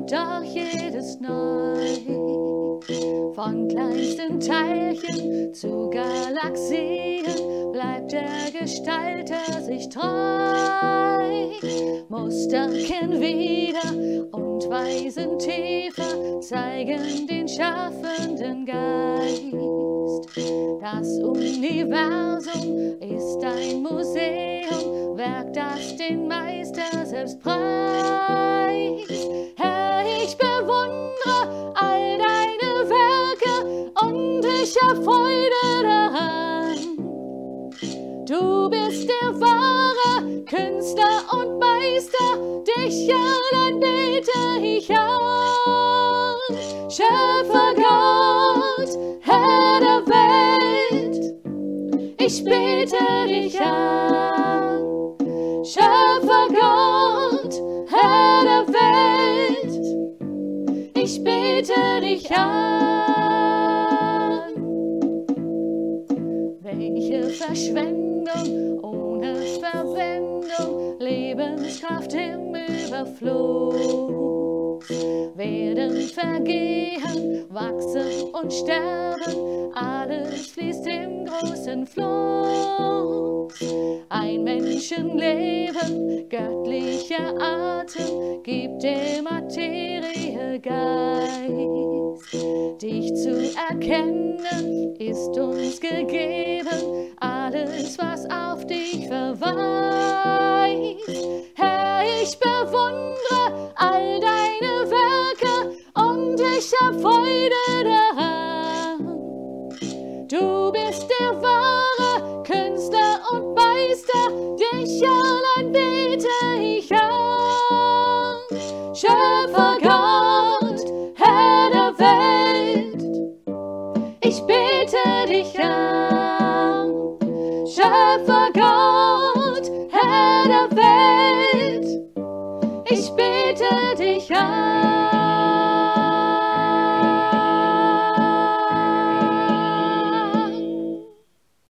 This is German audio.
und doch jedes neu. Von kleinsten Teilchen zu Galaxien bleibt der Gestalter sich treu. Muster kennen wieder und weisen tiefer, zeigen den schaffenden Geist. Das Universum ist ein Museum, Werk, das den Meister selbst preist. Herr, ich bewundere all deine Werke und ich hab Freude daran. Du bist der wahre Künstler und Meister, dich allein bete ich an. Schöpfer Gott, Herr der Welt, ich bete dich an. Schöpfer Gott, Herr der Welt, ich bete dich an. Welche Verschwendung ohne Verwendung, Lebenskraft im Überfluss. Werden vergehen, wachsen und sterben, alles fließt im großen Fluss. Menschenleben, göttlicher Atem, gibt der Materie Geist. Dich zu erkennen ist uns gegeben, alles was auf dich verweist. Herr, ich bewundere all deine Werke und ich hab ich bete dich an. Schöpfer Gott, Herr der Welt, ich bete dich an.